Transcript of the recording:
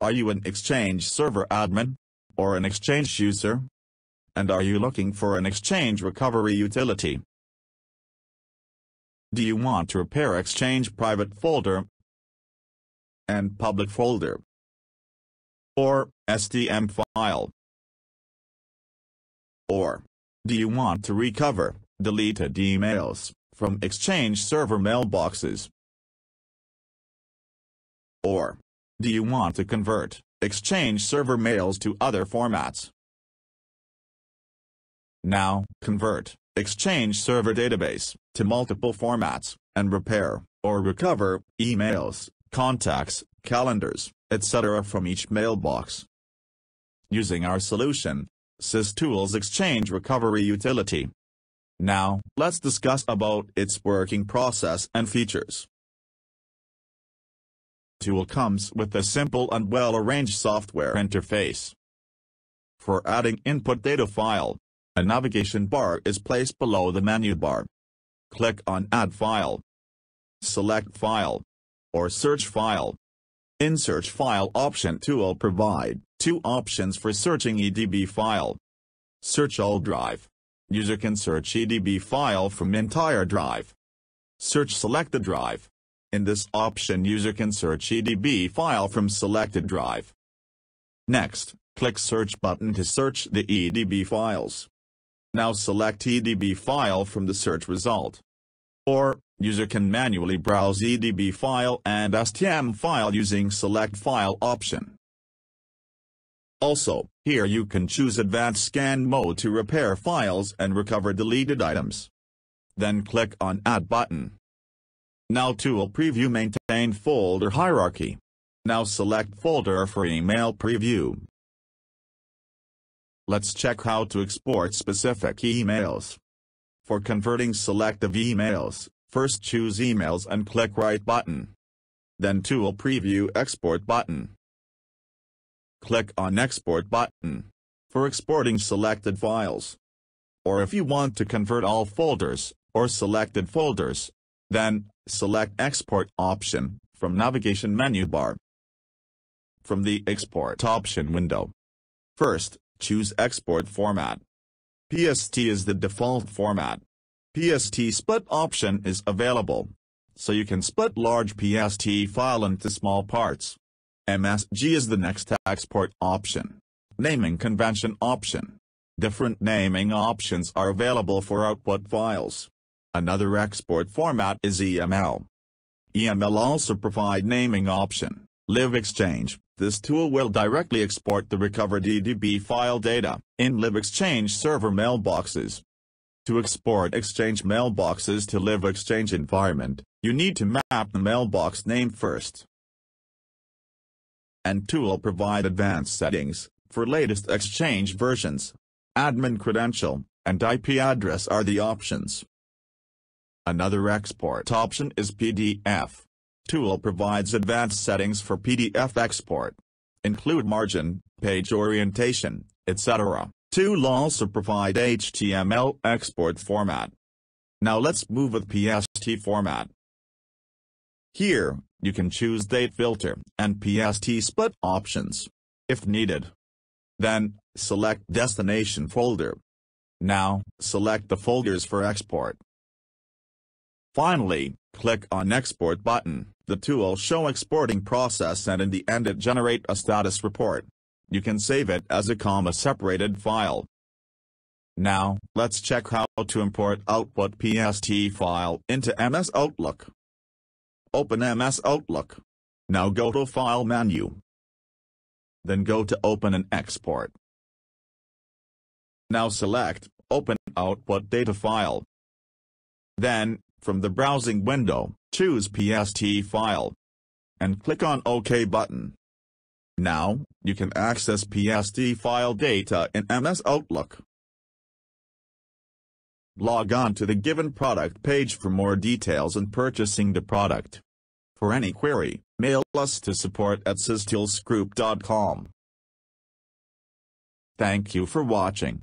Are you an Exchange server admin? Or an Exchange user? And are you looking for an Exchange recovery utility? Do you want to repair Exchange private folder and public folder? Or STM file? Or do you want to recover deleted emails from Exchange server mailboxes? Or do you want to convert Exchange server mails to other formats? Now, convert Exchange server database to multiple formats, and repair, or recover, emails, contacts, calendars, etc. from each mailbox. Using our solution, SysTools Exchange Recovery Utility. Now, let's discuss about its working process and features tool comes with a simple and well-arranged software interface. For adding input data file, a navigation bar is placed below the menu bar. Click on Add File. Select File. Or Search File. In Search File option tool provide two options for searching EDB file. Search all drive. User can search EDB file from entire drive. Search selected drive. In this option user can search EDB file from selected drive. Next, click Search button to search the EDB files. Now select EDB file from the search result. Or, user can manually browse EDB file and STM file using Select File option. Also, here you can choose Advanced Scan mode to repair files and recover deleted items. Then click on Add button. Now Tool Preview Maintain Folder Hierarchy. Now select Folder for Email Preview. Let's check how to export specific emails. For converting selective emails, first choose Emails and click Right button. Then Tool Preview Export button. Click on Export button. For exporting selected files. Or if you want to convert all folders, or selected folders, then, select Export option, from navigation menu bar. From the Export option window. First, choose Export Format. PST is the default format. PST split option is available, so you can split large PST file into small parts. MSG is the next export option. Naming convention option. Different naming options are available for output files. Another export format is EML. EML also provide naming option, Live Exchange. This tool will directly export the recovered EDB file data in Live Exchange server mailboxes. To export Exchange mailboxes to Live Exchange environment, you need to map the mailbox name first. And tool provide advanced settings for latest Exchange versions. Admin credential and IP address are the options. Another export option is PDF. Tool provides advanced settings for PDF export. Include margin, page orientation, etc. Tool also provide HTML export format. Now let's move with PST format. Here, you can choose date filter and PST split options, if needed. Then, select destination folder. Now, select the folders for export. Finally, click on Export button. The tool show exporting process and in the end it generate a status report. You can save it as a comma-separated file. Now, let's check how to import output PST file into MS Outlook. Open MS Outlook. Now go to File menu. Then go to Open and Export. Now select Open Output Data File. Then, from the browsing window, choose PST file. And click on OK button. Now, you can access PST file data in MS Outlook. Log on to the given product page for more details and purchasing the product. For any query, mail us to support at systoolsgroup.com. Thank you for watching.